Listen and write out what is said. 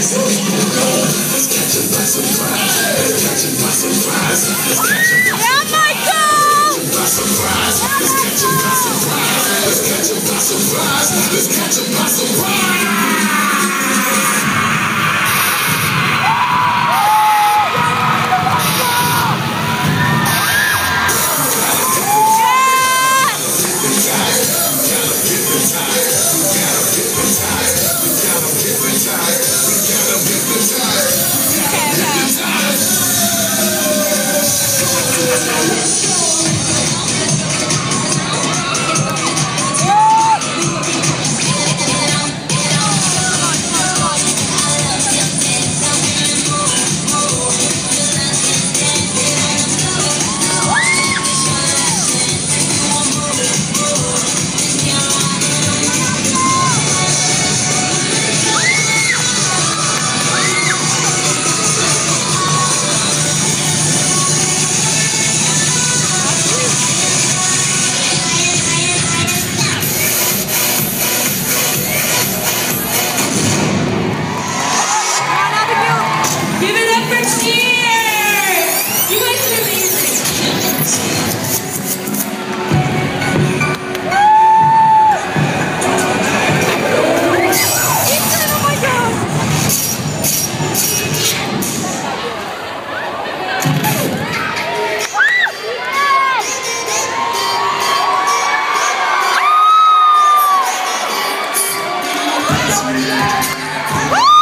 Let's catch him by surprise. Let's catch him by surprise. Let's catch Let's catch him by surprise. Let's catch him by surprise. Let's catch him by surprise. Woo!